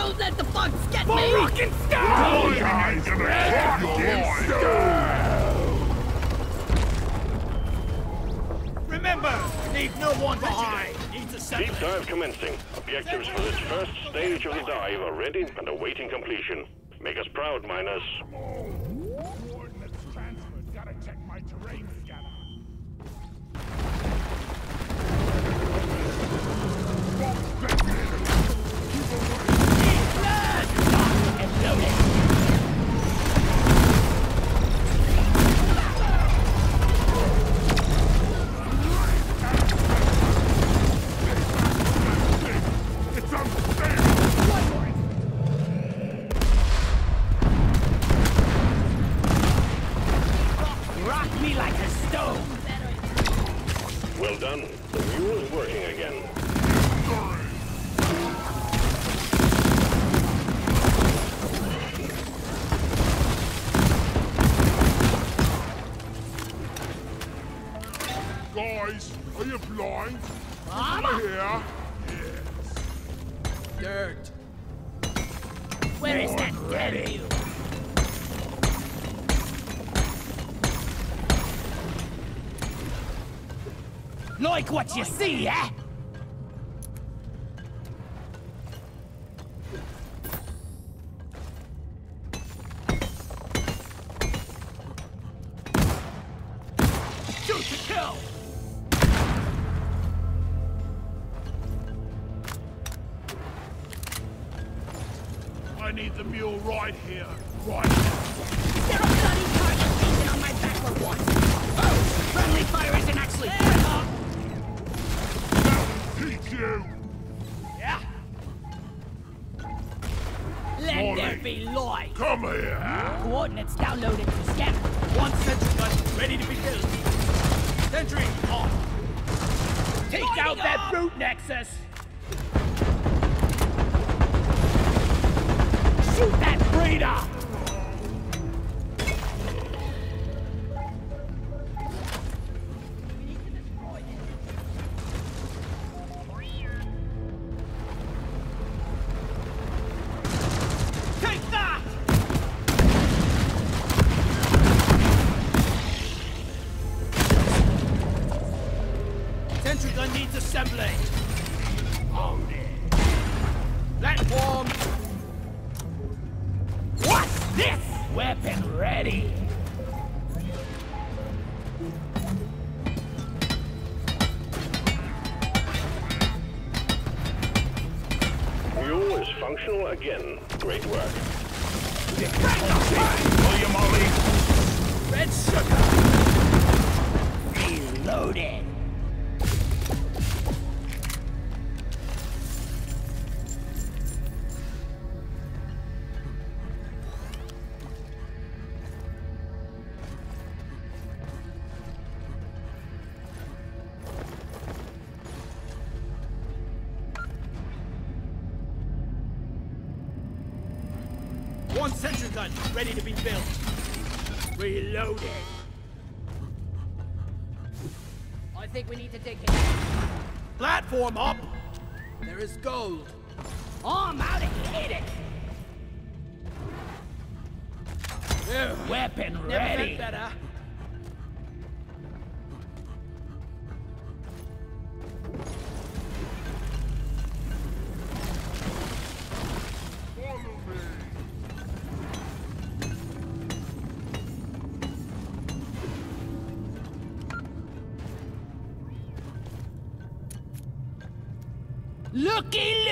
Don't let the bugs get For me! rock and stone! I'm gonna have your life! Remember, leave no one behind. Deep dive commencing. Objectives for this first stage of the dive are ready and awaiting completion. Make us proud, miners. Coordinates transferred. Gotta check my terrain Like what you see, eh? Shoot to kill! I need the mule right here. Right. There are bloody targets painted on my back for once! Oh! Friendly fire you! Yeah? Let Molly. there be light! Come here! Coordinates downloaded to scanner. One sentry gun ready to be killed. Sentry on. Take Lighting out that up! Brood Nexus. Shoot that breeder. William Ollie! Red sugar. Reloaded.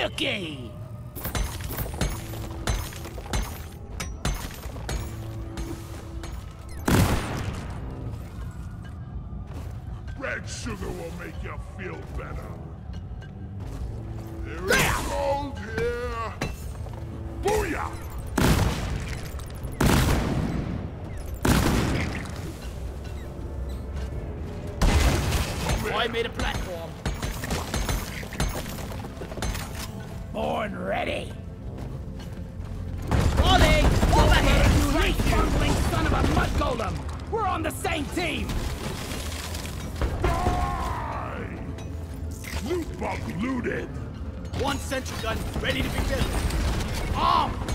Looky! Red sugar will make you feel better. There is gold here! Booyah! I made a platform. Born ready. Ollie! Over here, you late fumbling son of a mud golem! We're on the same team! Die! Loot bug looted! One sentry gun ready to be built. Arm!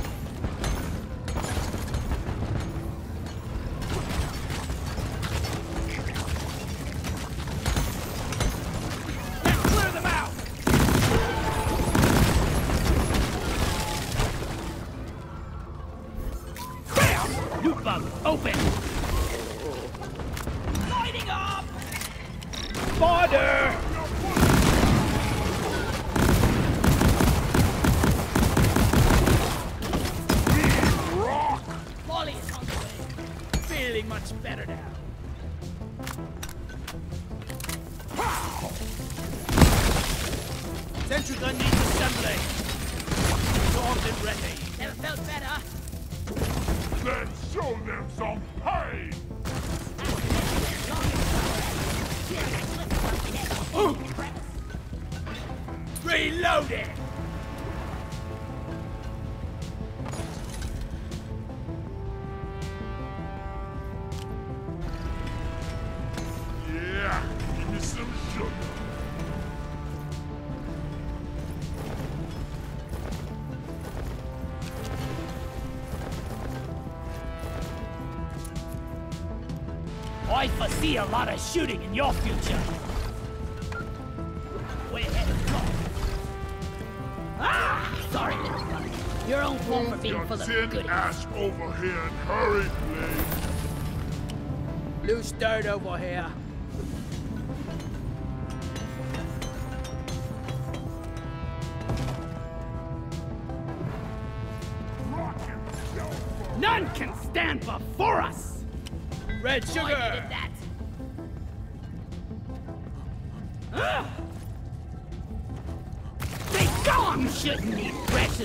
I foresee a lot of shooting in your future. Way ahead of God. Ah! Sorry, little one. Your own fault for Move being your full of tin goodies. ass over here and hurry, please. Loose dirt over here. None can stand before us! Red Oh, sugar!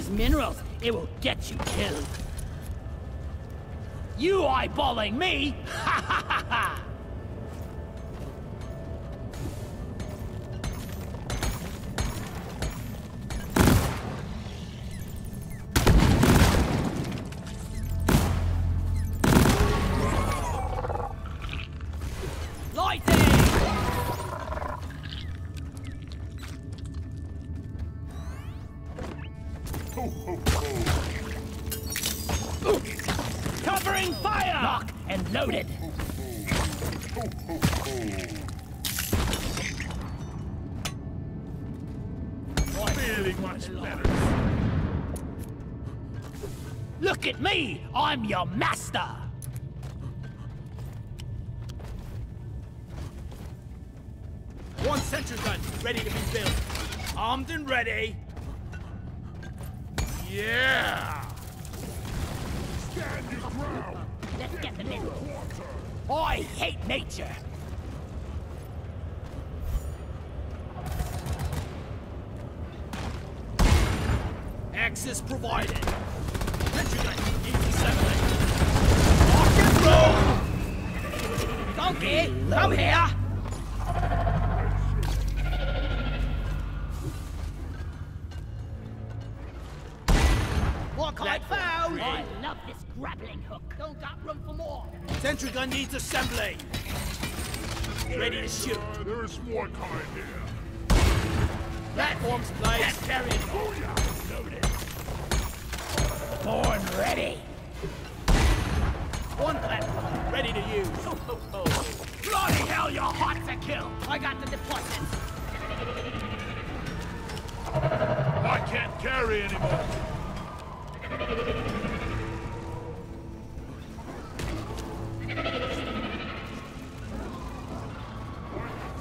Precious minerals. It will get you killed. You eyeballing me? Ha ha ha ha! Feeling much better. Look at me! I'm your master! One sentry gun ready to be built. Armed and ready. Yeah! Stand your ground. Let's get the minerals. I hate nature. Access provided. Sentry gun needs assembly. Rock and roll! Donkey, come here! Look, I found! I love this grappling hook. Don't got room for more. Sentry gun needs assembly. Ready to shoot. Uh, there's more coming here. Platforms placed. Carrying. Yeah! Loaded. Born ready. One platform ready to use. Ho, ho, ho. Bloody hell, you're hot to kill. I got the deployment. I can't carry anymore.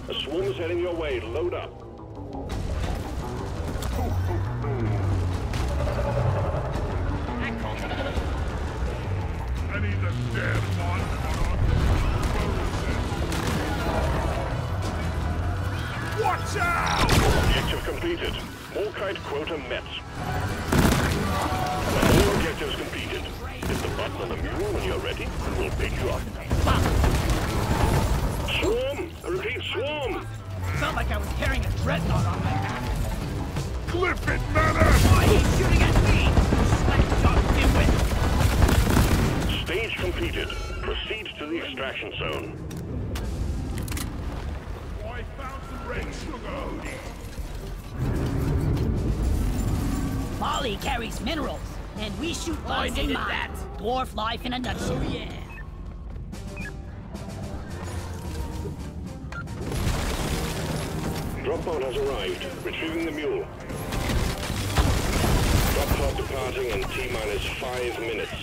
A swarm is heading your way. Load up. Morkite quota met. All objectives completed. Hit the button on the mule when you're ready, and we'll pick you up. Swarm! I repeat, swarm! Felt like I was carrying a dreadnought on my back. Clip it, Manor! Why he's shooting at me? Dimwit. Stage completed. Proceed to the extraction zone. carries minerals, and we shoot bugs in mines. That. Dwarf life in a nutshell. Oh, yeah. Drop pod has arrived. Retrieving the mule. Drop pod departing in T-minus five minutes.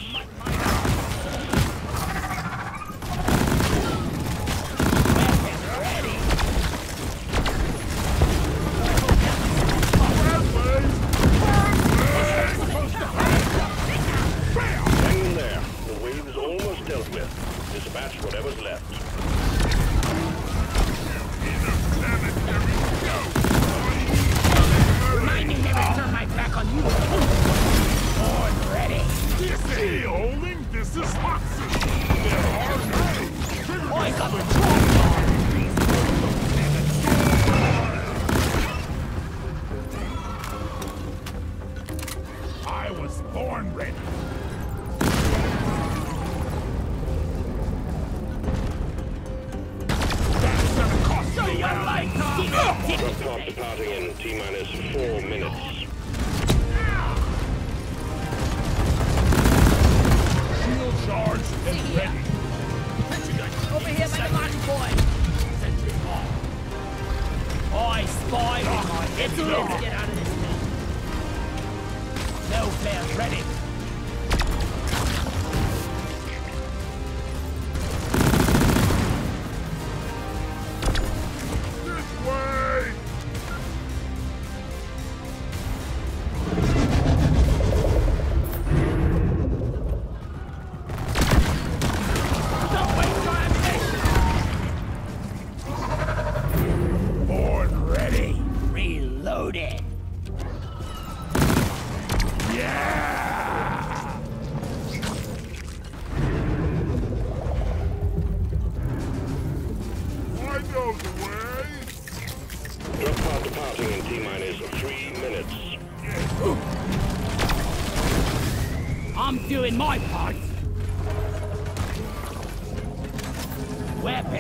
There are no! I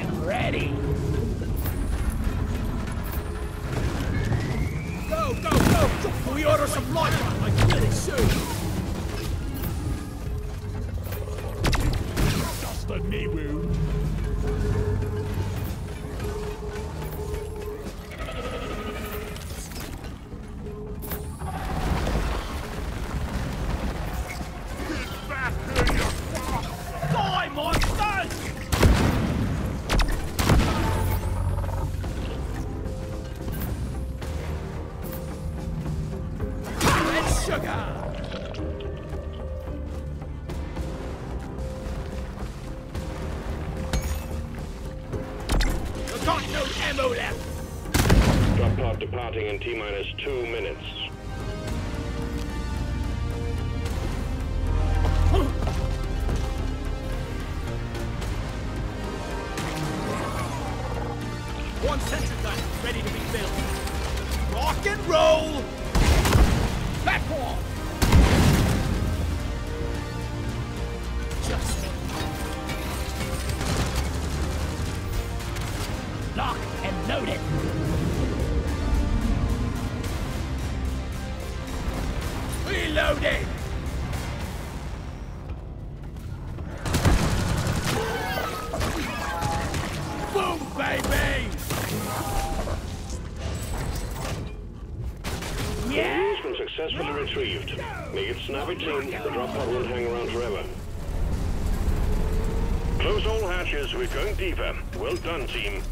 I'm ready. Go, go, go! We order some run. I get it soon. Just a knee wound. successfully retrieved. Make it snappy team, the drop pod won't hang around forever. Close all hatches, we're going deeper. Well done, team.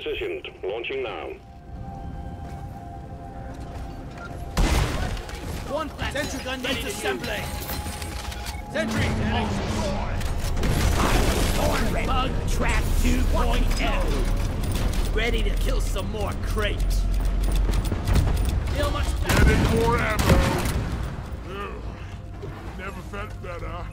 Supply pod requisitioned. Launching now. One sentry gun needs assembly. Sentry. Bug trap 2.0. Ready to kill some more crates. Feel much Getting more ammo. Ugh. Never felt better.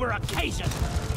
Sober occasion.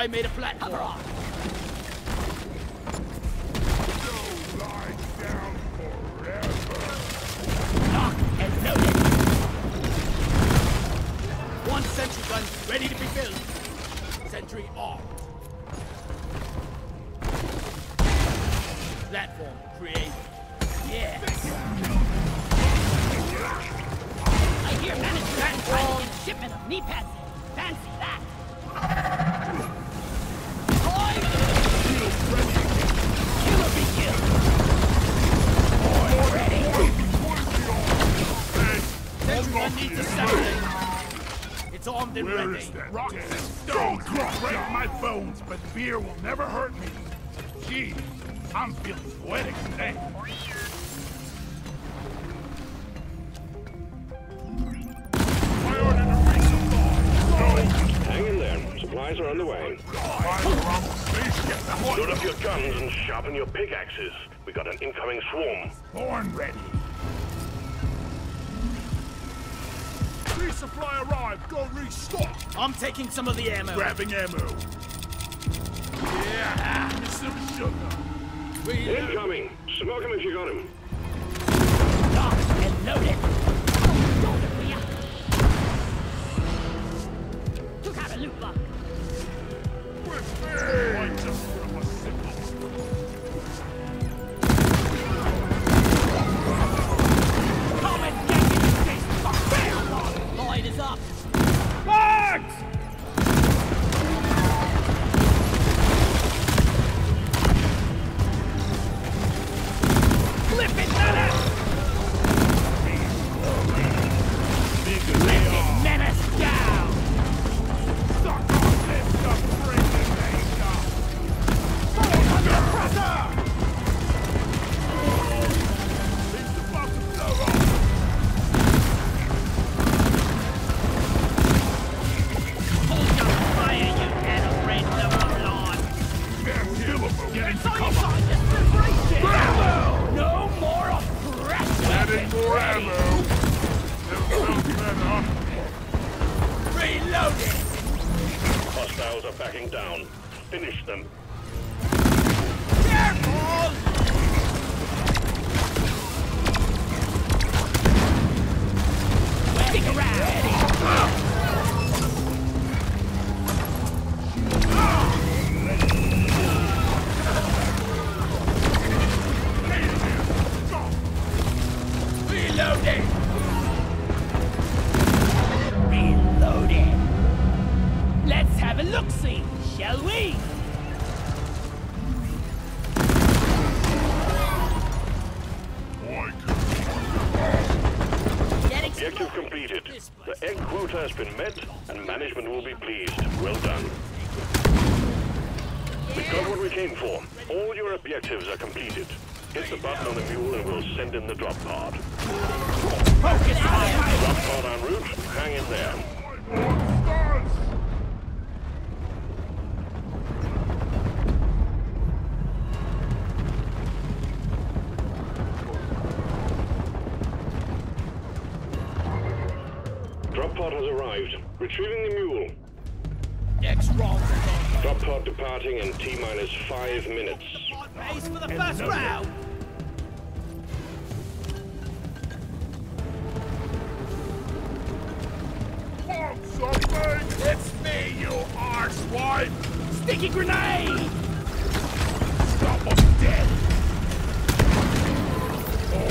I made a platform. Cover off. Ready to be filled. Sentry armed. Platform created. Yes. I hear management trying to shipment of knee pads armed and where ready. is that? Rock and stone could break my bones, but beer will never hurt me. Gee, I'm feeling poetic today. I ordered a resupply. Go. Hang in there. Supplies are on the way. Spaceship. Load up your guns and sharpen your pickaxes. We got an incoming swarm. Born ready. Resupply arrived. Go restock. I'm taking some of the ammo. Grabbing ammo. Yeah, some sugar. Reload. Incoming. Smoke him if you got him. locked and loaded. Oh, Hold it for ya. Took out a loot box. Quota has been met, and management will be pleased. Well done. We got what we came for. All your objectives are completed. Hit the button on the mule and we'll send in the drop pod. Focus fire! Drop pod en route. Hang in there. Retrieving the mule. Next round, Drop pod departing in T minus five minutes. On pace for the first round. Want something? It's me, you arsewipe! Sticky grenade! Stop him dead!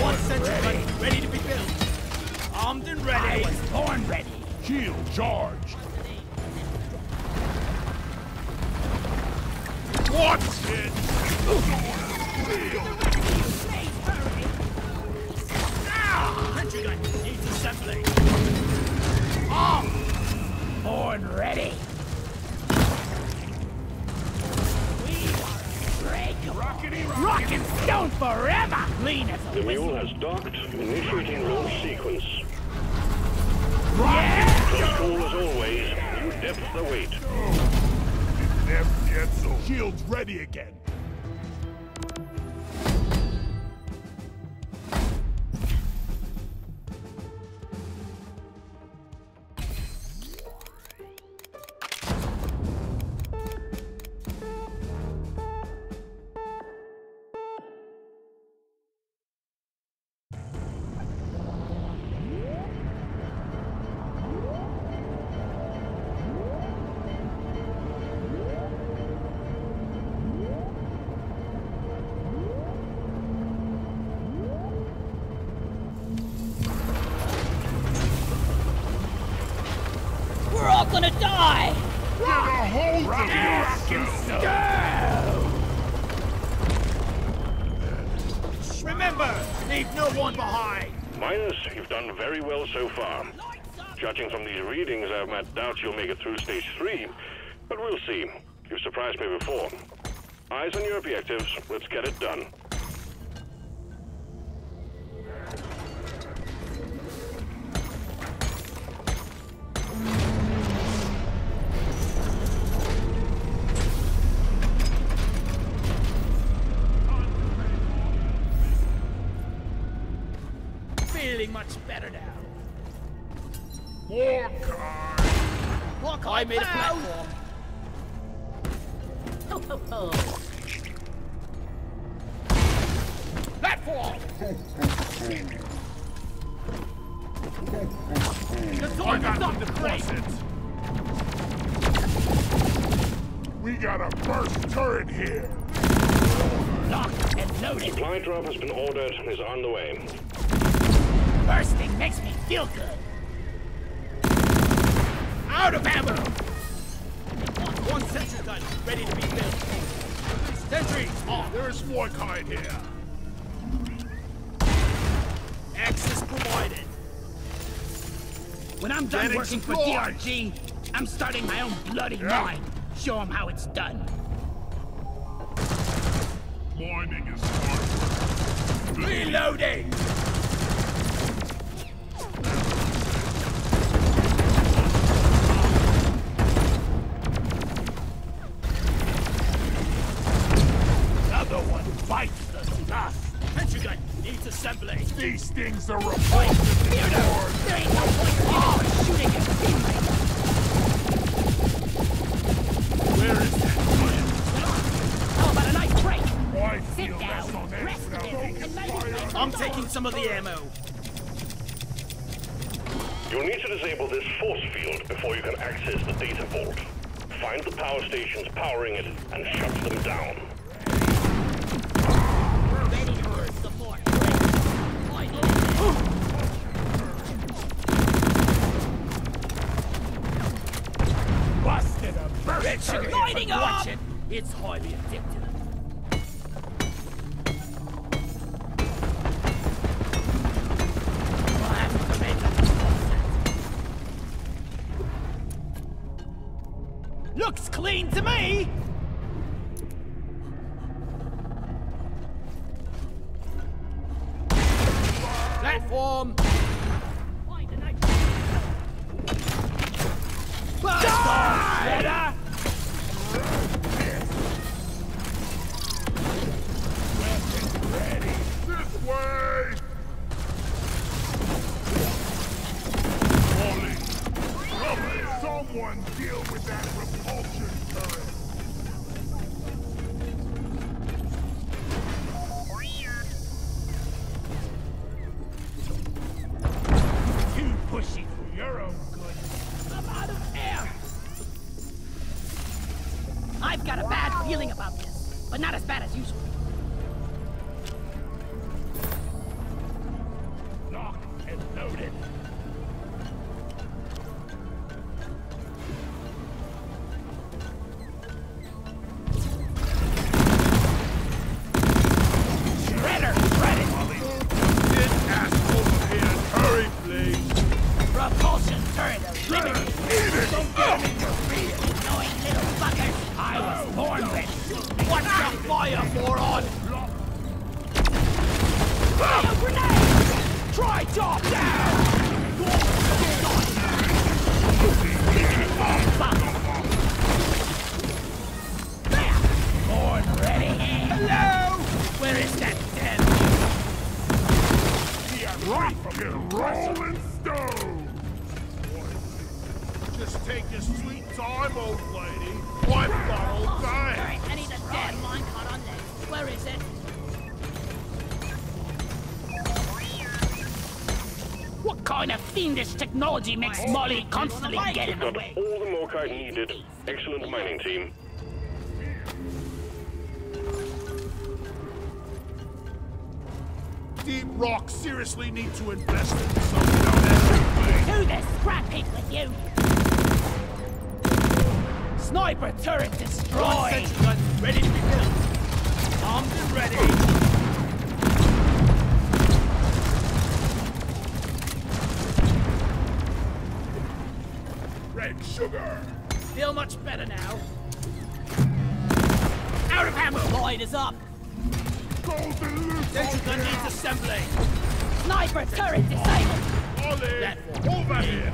One sentry gun ready to be built. Armed and ready. I was born ready. Shield charged! What's it? Born ready. Rock and stone forever. Lean as a The mule has docked, initiating launch sequence. Yeah! Close call as always. You depth the weight. Yet, so shield's ready again. So far. Judging from these readings, I have not doubt you'll make it through stage three, but we'll see. You've surprised me before. Eyes on your objectives. Let's get it done. Feeling much better now. More cars! Walk I on made a down. platform. Ho, ho, ho. Platform! The I sword is not the great! deposits. We got a burst turret here. Locked and loaded. Supply drop has been ordered and is on the way. Bursting makes me feel good. Out of ammo! One sensor gun ready to be built. Sentries off. Oh, there's more kind here. Access provided. When I'm done Getting working for supplies. DRG, I'm starting my own bloody Yeah. mine. Show them how it's done. Mining is hard. Reloading! These things are repulsive to yours. There ain't no point in oh. shooting at teammates. Where is that How about a nice break? I Sit down, rest now, and maybe I'm taking some of the ammo. You'll need to disable this force field before you can access the data vault. Find the power stations powering it and shut them down. Ready for support. Busted a Red Lighting up! Watch it. It's highly addictive. Fiendish technology makes Molly constantly get in the Got way? all the Morkite needed. Excellent mining team. Deep Rock seriously need to invest in something on everything. To the scrap heap with you! Sniper turret One destroyed! sentry gun ready to be built. Armed and ready. Red sugar. Feel much better now. Out of ammo! Light is up. Golden loot. Sentry gun needs assembly. Sniper turret disabled! Ollie, Platform. over here.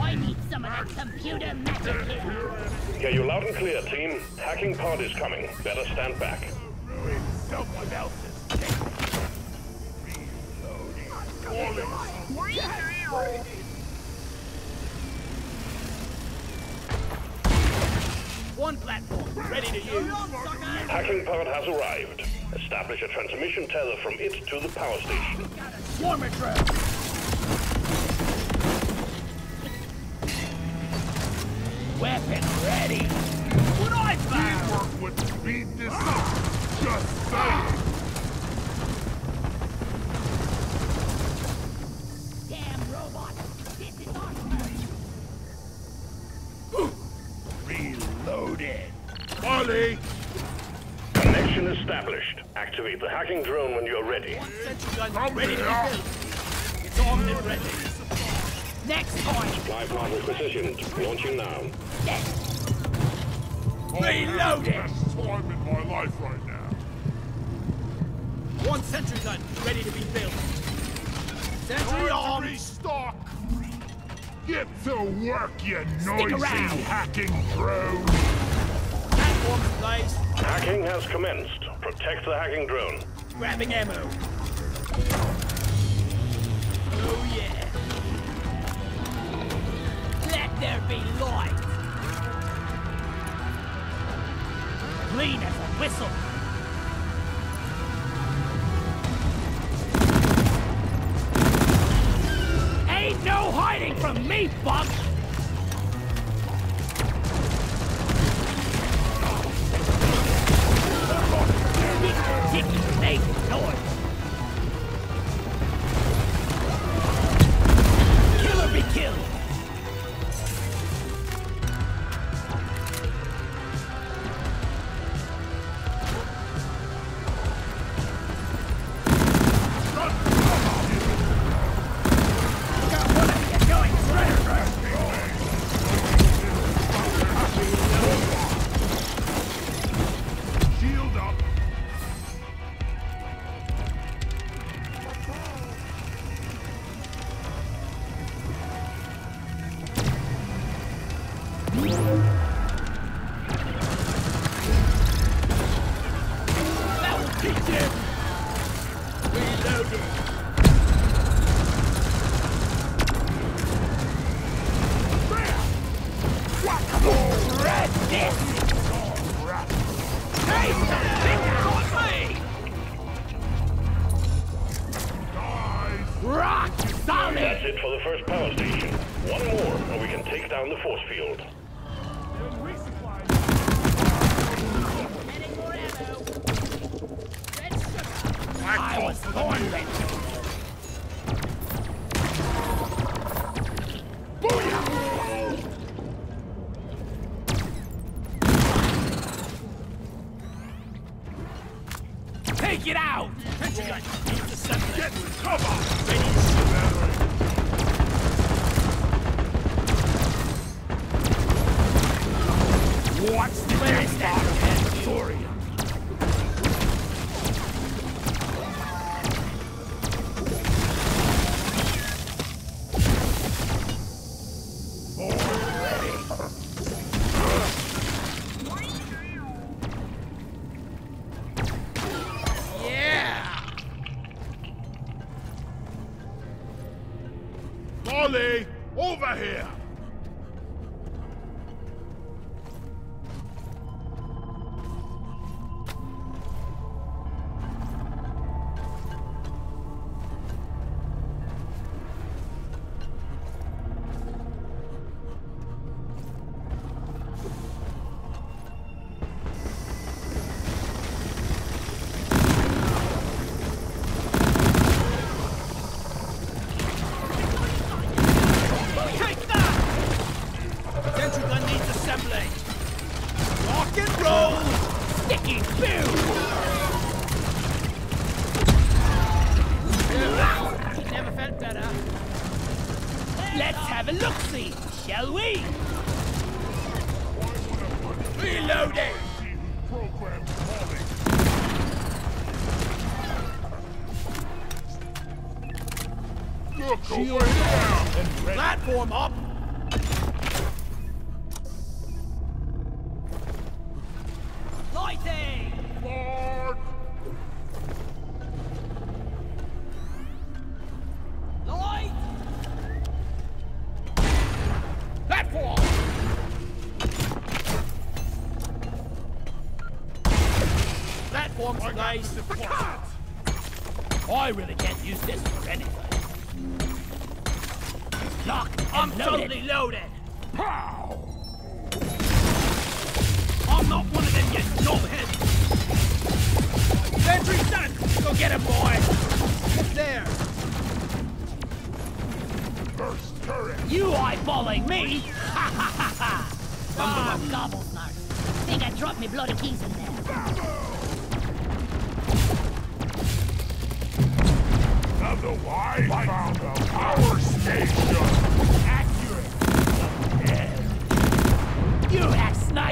I need some of that computer magic here! Yeah, you're loud and clear, team. Hacking pod is coming. Better stand back. ruin someone else's day. Reloading. Ollie, One platform, ready to use. Hacking pod has arrived. Establish a transmission tether from it to the power station. Swarmer drone. Weapon ready. What I found? Teamwork would speed this up. Just saying. Damn robot! This is our turn! Reloaded. Molly! Connection established. Activate the drone when you're ready. Sentry gun Come ready to be here. built. It's armed and ready. Next point! Supply pod positioned. Launching now. Yes. Reloaded. Best time in my life right now. One sentry gun ready to be built. Sentry Time to armed. restock. Get to work, you noisy around. hacking drone. Platform in place. Hacking has commenced. Protect the hacking drone. Grabbing ammo. Oh yeah. Let there be light! Clean as a whistle! Ain't no hiding from me, Buck! Make noise! Rock solid! That's it for the first power station. One more, and we can take down the force field. Adding more ammo! Red sugar! I was born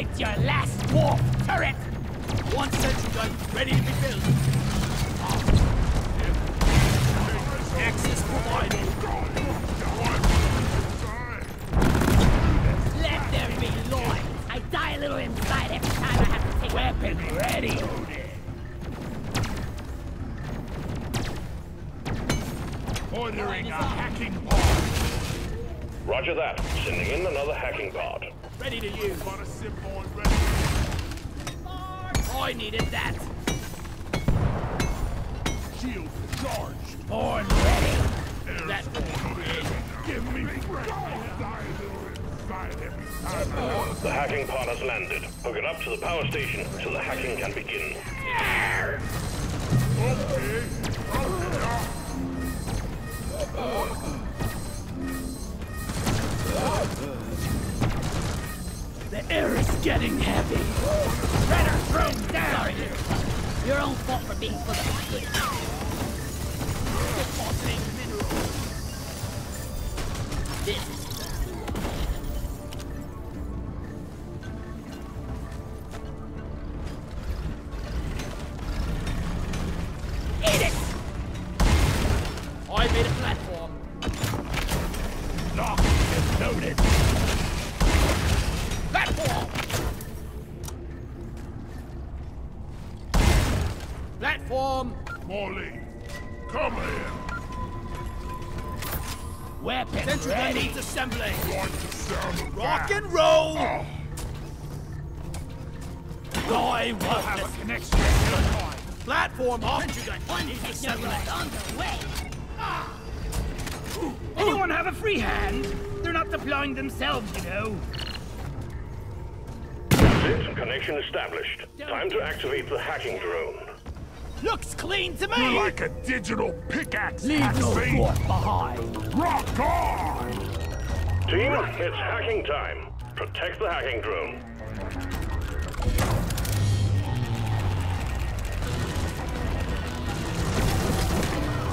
have sniped your last wolf turret! One sentry gun ready to be built. Access provided. Let there be Lloyd! I die a little inside every time I have to take weapon ready! Ordering a hacking pod. Roger that. Sending in another hacking pod. Ready to use. Got a symbol and ready. I needed that. Shield charged. Born ready! That Give me strength. Die a little inside every time I The hacking pod has landed. Hook it up to the power station so the hacking can begin. Okay. The air is getting heavy! Redder, throw down! Sorry, Your own fault for being full of good. Platform! Molly, come here. Weapon Sentry gun ready! needs assembling. Want the sound of Rock and roll! Oh, I want have a connection. Platform off. One Sentry gun needs techno assembling. is on the way! Anyone have a free hand? They're not deploying themselves, you know. That's it. Connection established. Time to activate the hacking drone. Looks clean to me! You're me! like a digital pickaxe, Leave no Haxby. thought behind! Rock on! Team, it's hacking time. Protect the hacking drone.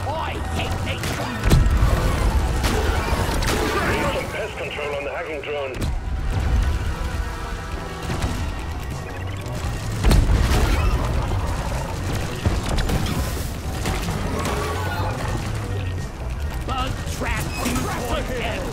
I take nature! Need some pest control on the hacking drone. 2.0!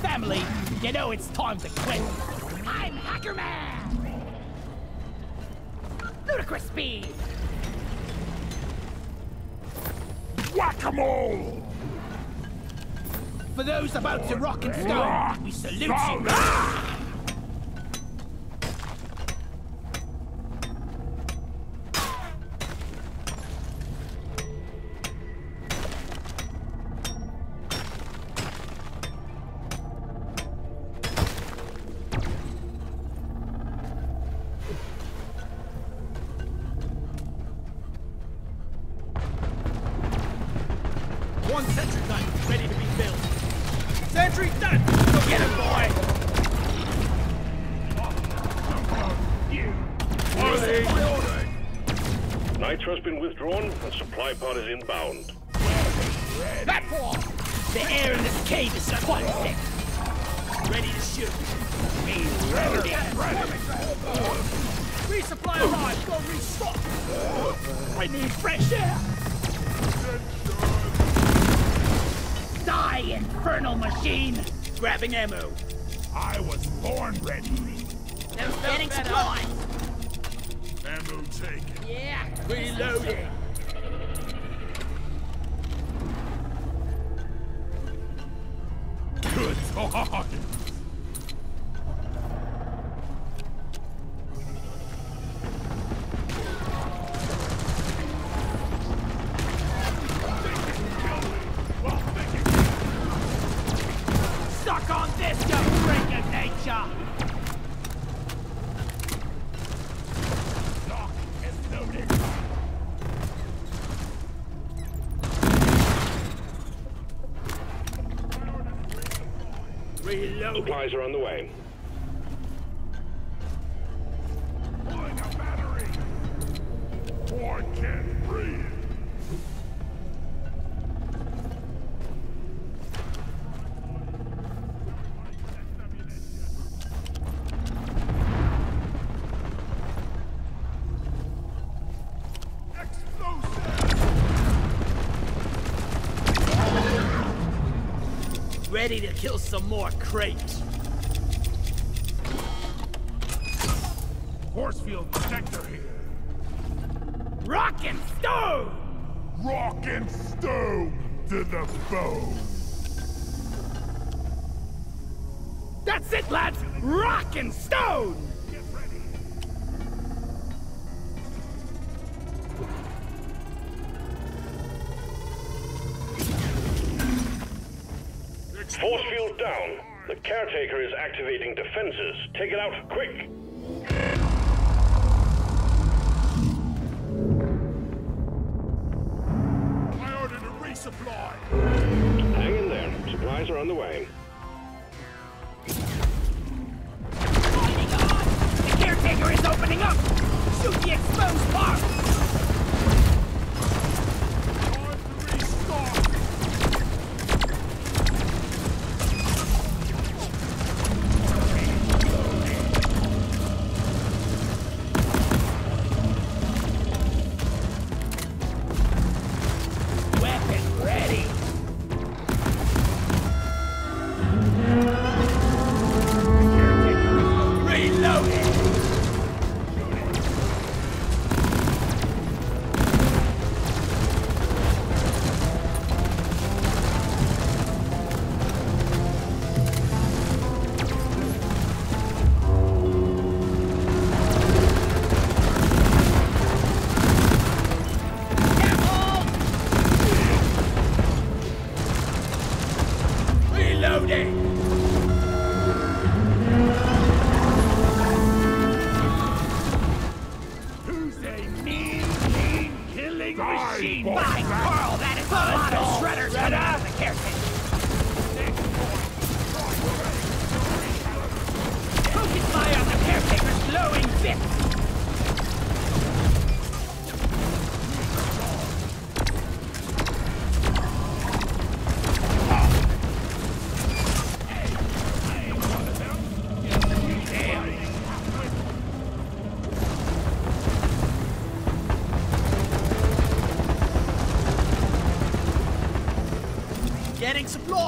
Family, you know it's time to quit. I'm Hacker Man! Ludicrous speed! Whack-a-mole. For those about to rock and stone, we salute you! One sentry gun ready to be filled. Sentry done! Go get him, boy! Nitra's been withdrawn and supply pod is inbound. Back wall! The air in this cave is toxic. Ready to shoot. Reloading. Resupply arrived! Go restock! I need fresh air. Die, infernal machine! Grabbing ammo. I was born ready. Getting supplies. Ammo taken. Yeah. Reloading. Supplies are on the way. Pulling a battery. Boy can't breathe. Explosive! Ready to kill some more crates. Bone. That's it, lads! Rock and stone! Getting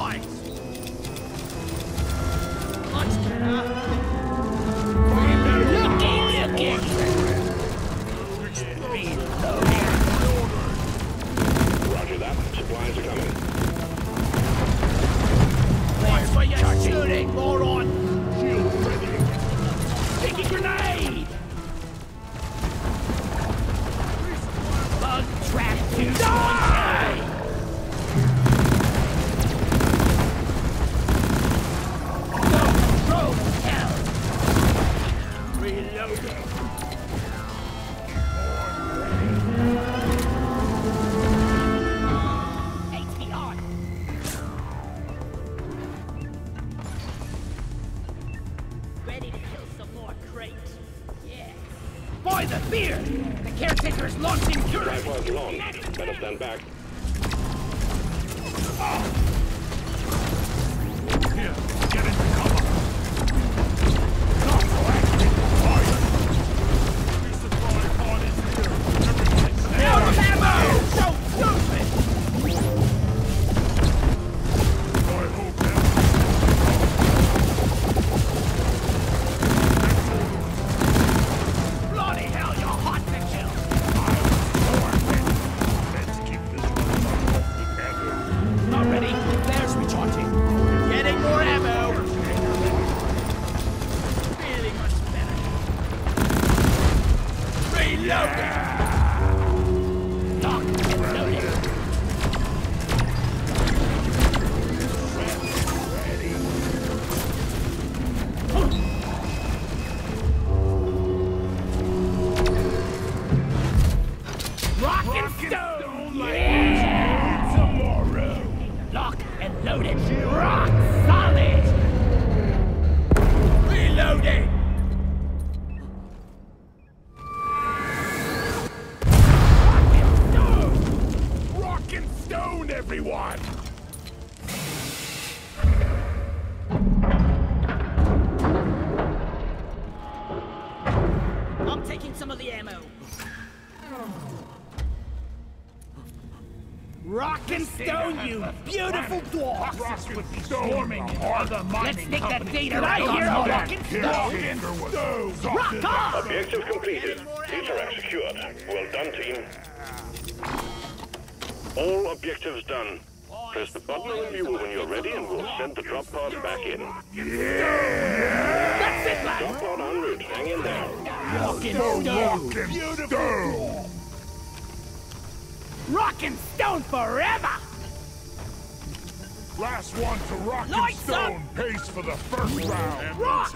Rock Lights Stone up. pays for the first round. And Rock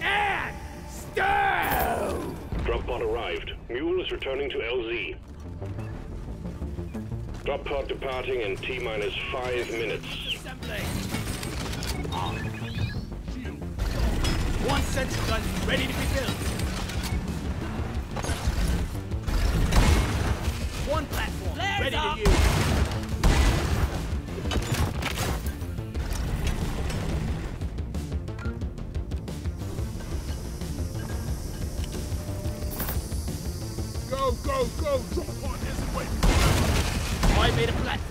and Stone! Drop pod arrived. Mule is returning to LZ. Drop pod departing in T-minus five minutes. One sentry gun ready to be built. One platform Flares ready up. to use. go. I made a platform.